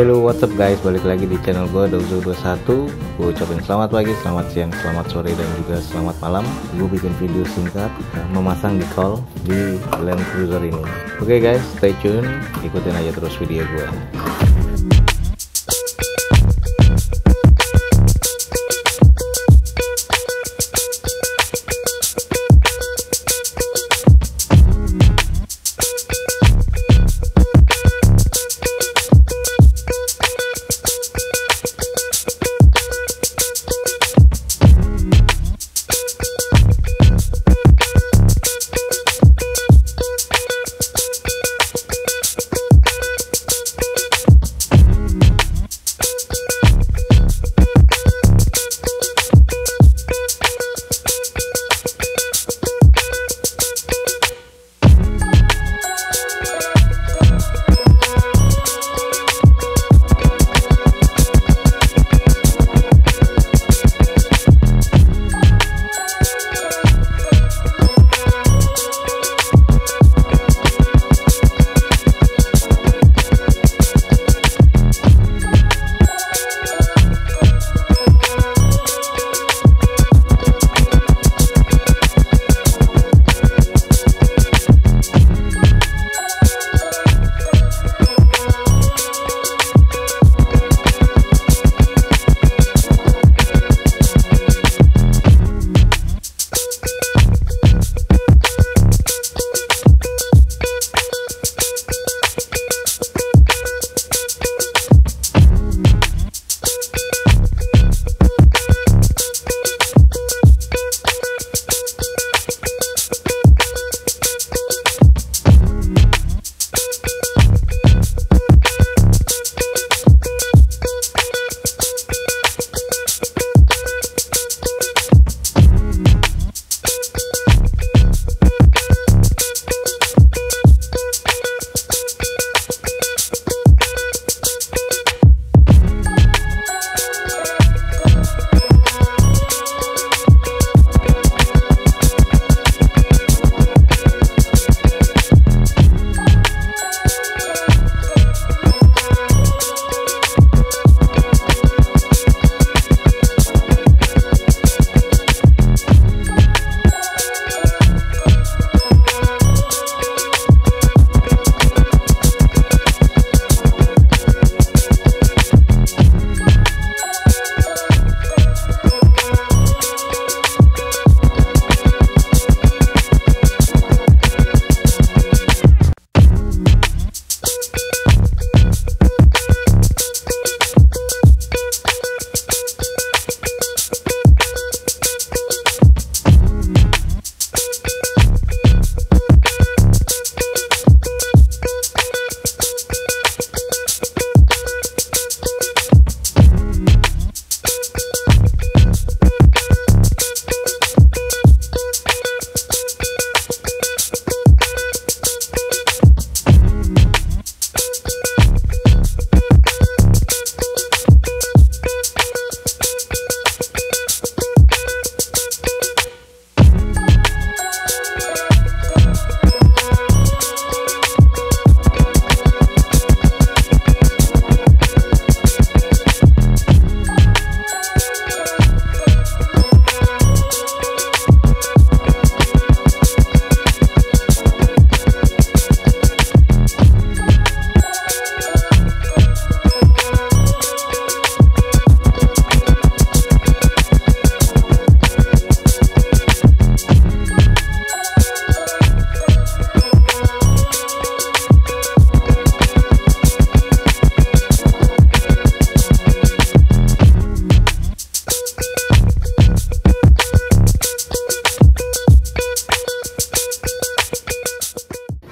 Hello what's up guys? Balik lagi di channel gue Dozo21 Gue ucapin selamat pagi, selamat siang, selamat sore dan juga selamat malam. Gue bikin video singkat uh, memasang di call di Land Cruiser ini. Oke okay guys stay tune. Ikutin aja terus video gue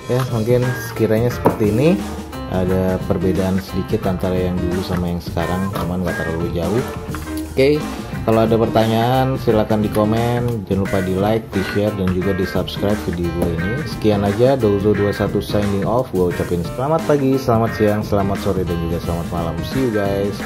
ya mungkin sekiranya seperti ini ada perbedaan sedikit antara yang dulu sama yang sekarang cuman nggak terlalu jauh. Oke kalau ada pertanyaan silahkan di komen jangan lupa di like di share dan juga di subscribe video ini. Sekian aja Dozo21 signing off. Gue ucapin selamat pagi selamat siang selamat sore dan juga selamat malam. See you guys